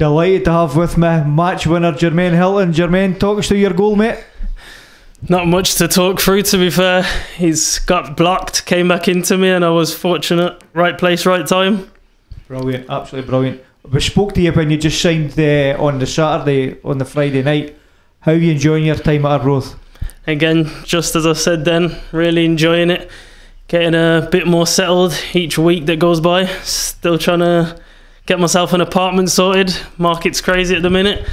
Delighted to have with me match winner Jermaine Hylton. Jermaine, talks us through your goal, mate. Not much to talk through, to be fair. He's got blocked, came back into me, and I was fortunate. Right place, right time. Brilliant, absolutely brilliant. We spoke to you when you just signed the, on the Saturday, on the Friday night. How are you enjoying your time at Arbroath? Again, just as I said then, really enjoying it. Getting a bit more settled each week that goes by. Still trying to get myself an apartment sorted. Market's crazy at the minute.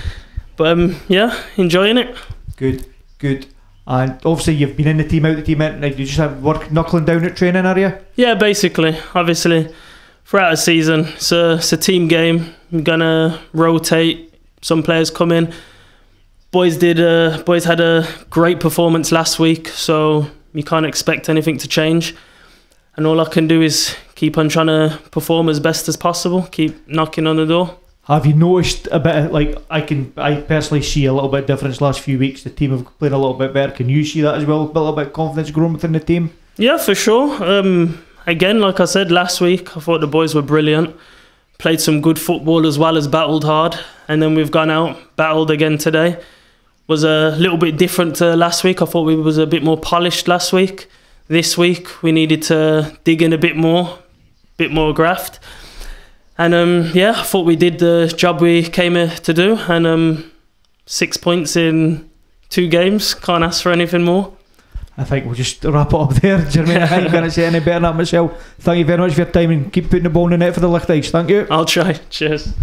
But um, yeah, enjoying it. Good, good. And obviously you've been in the team, out the team, and you just have work knuckling down at training, are you? Yeah, basically. Obviously, throughout the season, it's a, it's a team game. I'm gonna rotate. Some players come in. Boys did. Uh, boys had a great performance last week, so you can't expect anything to change. And all I can do is keep on trying to perform as best as possible. Keep knocking on the door. Have you noticed a bit of, like I can I personally see a little bit difference last few weeks. The team have played a little bit better. Can you see that as well? A little bit of confidence growing within the team. Yeah, for sure. Um, again, like I said last week, I thought the boys were brilliant. Played some good football as well as battled hard, and then we've gone out battled again today. Was a little bit different to last week. I thought we was a bit more polished last week. This week we needed to dig in a bit more, bit more graft. And um, yeah, I thought we did the job we came here to do. And um, six points in two games, can't ask for anything more. I think we'll just wrap it up there, Jermaine. I going to say any better than that myself. Thank you very much for your time and keep putting the ball in the net for the Lichties. Thank you. I'll try. Cheers.